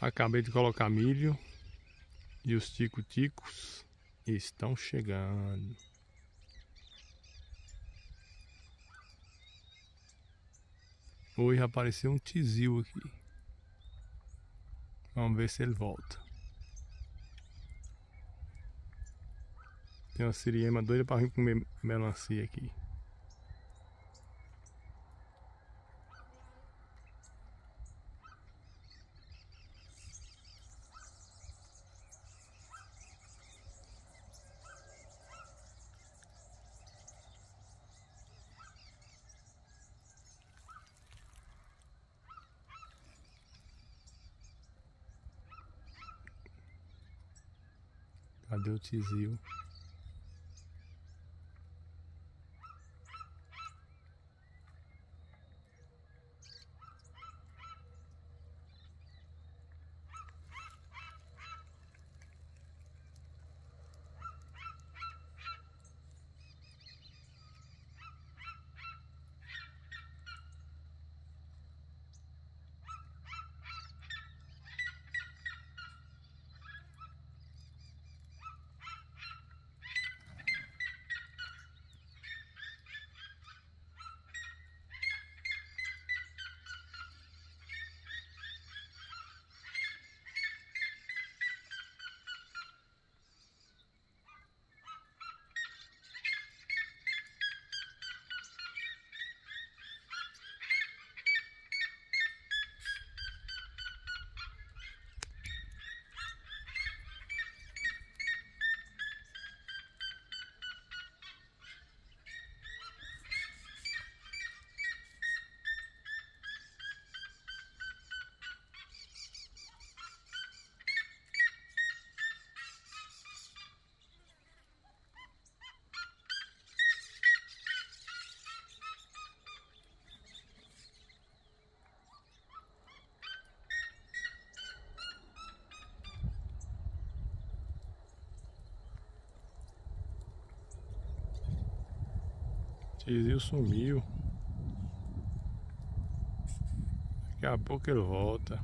Acabei de colocar milho e os tico-ticos estão chegando. Hoje apareceu um tizil aqui. Vamos ver se ele volta. Tem uma siriema doida para vir comer melancia aqui. Cadê o tizil? Tizil sumiu. Daqui a pouco ele volta.